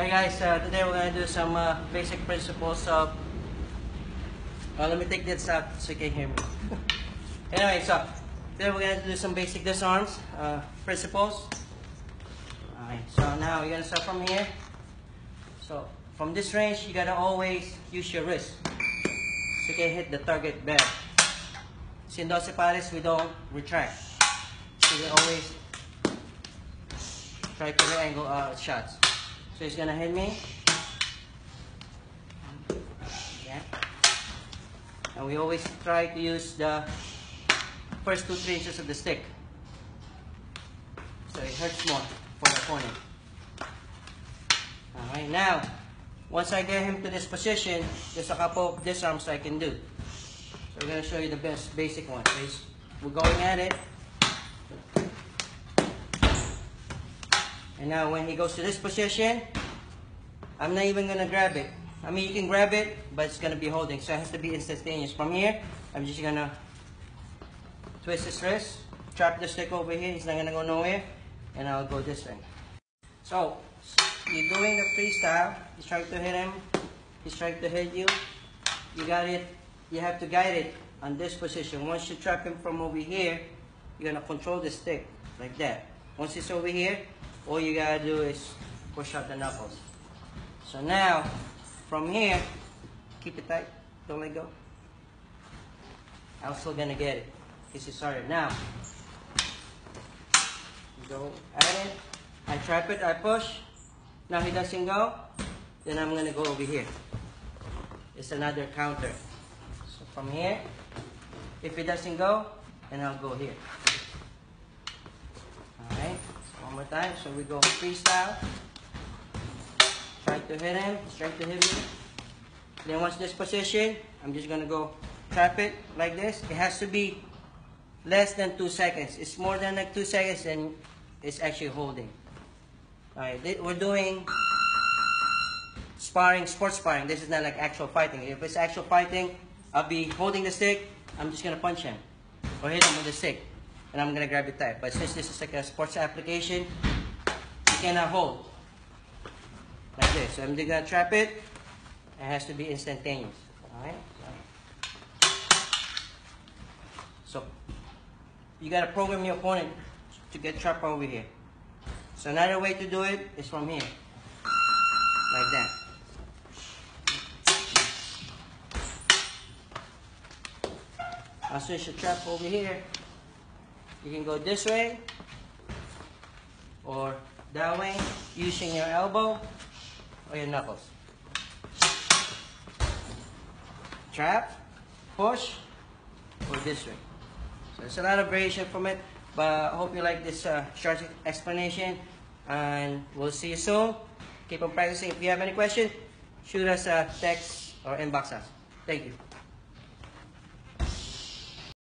Hi guys, uh, today we're gonna do some uh, basic principles of. Uh, let me take this out so you can hear me. anyway, so today we're gonna do some basic disarms uh, principles. Alright, so now you're gonna start from here. So from this range, you gotta always use your wrist so you can hit the target better. See, in Pares, we don't retract. So we always try to angle uh, shots. So he's gonna hit me. Yeah. And we always try to use the first two, three inches of the stick. So it hurts more for the opponent. Alright, now, once I get him to this position, there's a couple of disarms I can do. So we're gonna show you the best basic one. So we're going at it. And now when he goes to this position, I'm not even gonna grab it. I mean, you can grab it, but it's gonna be holding. So it has to be instantaneous. From here, I'm just gonna twist his wrist, trap the stick over here. He's not gonna go nowhere. And I'll go this way. So, you're doing the freestyle. He's trying to hit him. He's trying to hit you. You got it. You have to guide it on this position. Once you trap him from over here, you're gonna control the stick like that. Once it's over here, all you gotta do is push out the knuckles. So now, from here, keep it tight. Don't let go. I'm still gonna get it. This is started. Now, go at it. I trap it, I push. Now he doesn't go. Then I'm gonna go over here. It's another counter. So from here, if it doesn't go, then I'll go here. One more time. So we go freestyle. Try to hit him, trying to hit me. Then once this position, I'm just gonna go trap it like this. It has to be less than two seconds. It's more than like two seconds, then it's actually holding. Alright, we're doing sparring, sports sparring. This is not like actual fighting. If it's actual fighting, I'll be holding the stick. I'm just gonna punch him or hit him with the stick, and I'm gonna grab it tight. But since this is like a sports application, you cannot hold like this. So I'm just gonna trap it. It has to be instantaneous. Alright. So you gotta program your opponent to get trapped over here. So another way to do it is from here. Like that. I'll switch the trap over here. You can go this way or that way using your elbow or your knuckles. Trap, push, or this way. So there's a lot of variation from it, but I hope you like this uh, short explanation, and we'll see you soon. Keep on practicing. If you have any questions, shoot us a text or inbox us. Thank you.